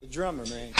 The drummer, man.